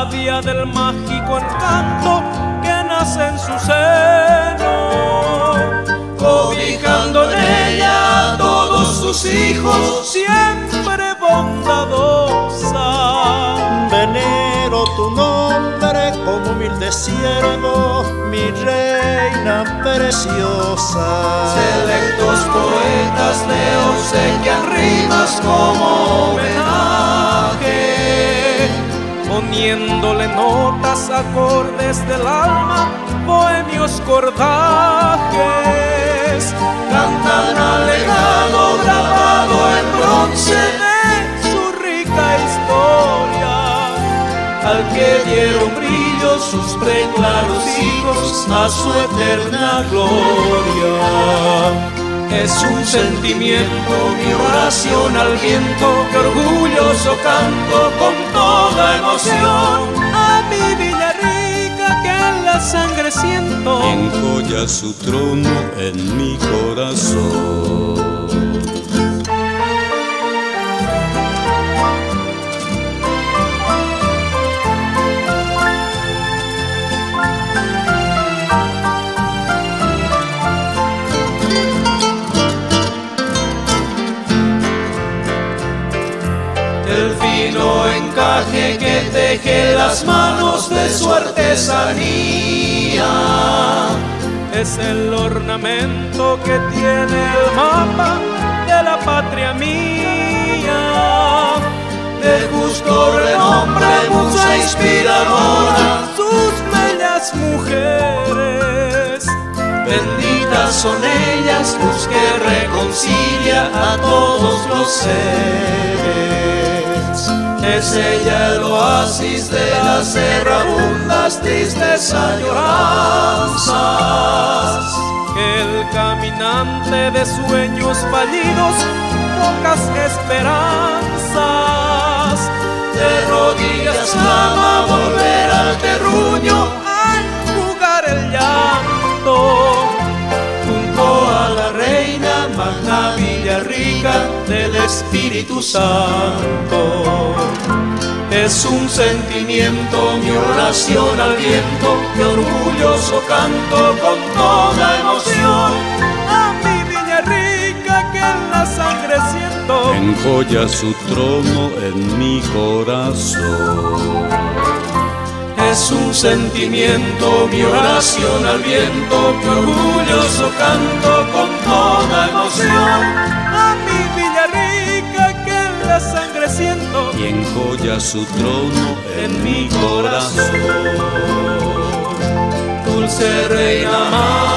savia del mágico encanto que nace en su seno. Cobijando en ella a todos sus hijos, siempre bondadosa. Venero tu nombre como humilde siervo, mi reina preciosa. Selectos poetas le obsequian rimas como poniéndole notas, acordes del alma, bohemios cordajes. Cantan al legado grabado en bronce de su rica historia, al que dieron brillo sus preclaros hijos a su eterna gloria. Es un sentimiento, mi oración al viento, que orgulloso canto con toda emoción a mi Villa Rica que en la sangre siento. Enjoya su trono en mi corazón. Encaje que teje las manos de su artesanía. Es el ornamento que tiene el mapa de la patria mía. De justo renombre, musa inspiradora, sus bellas mujeres. Benditas son ellas, luz que reconcilia a todos los seres. Es ella el oasis de las errabundas tristes añoranzas. El caminante de sueños fallidos, pocas esperanzas. Espíritu Santo. Es un sentimiento, mi oración al viento, que orgulloso canto con toda emoción. A mi Villa Rica que en la sangre siento. Enjoya su trono en mi corazón. Es un sentimiento, mi oración al viento, que orgulloso canto con toda emoción. Su trono en mi corazón. Dulce reina